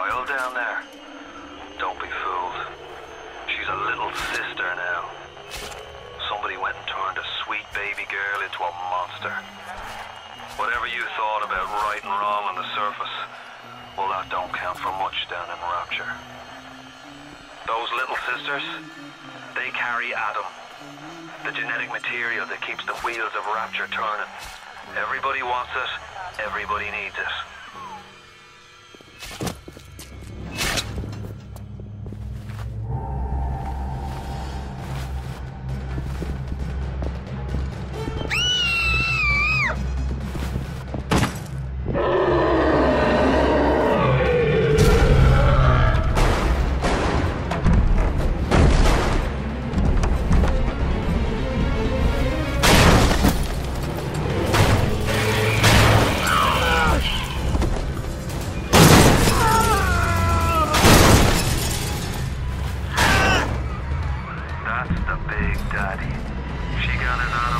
child down there. Don't be fooled. She's a little sister now. Somebody went and turned a sweet baby girl into a monster. Whatever you thought about right and wrong on the surface, well, that don't count for much down in Rapture. Those little sisters, they carry Adam. The genetic material that keeps the wheels of Rapture turning. Everybody wants it, everybody needs it. That's the big daddy. She got it out of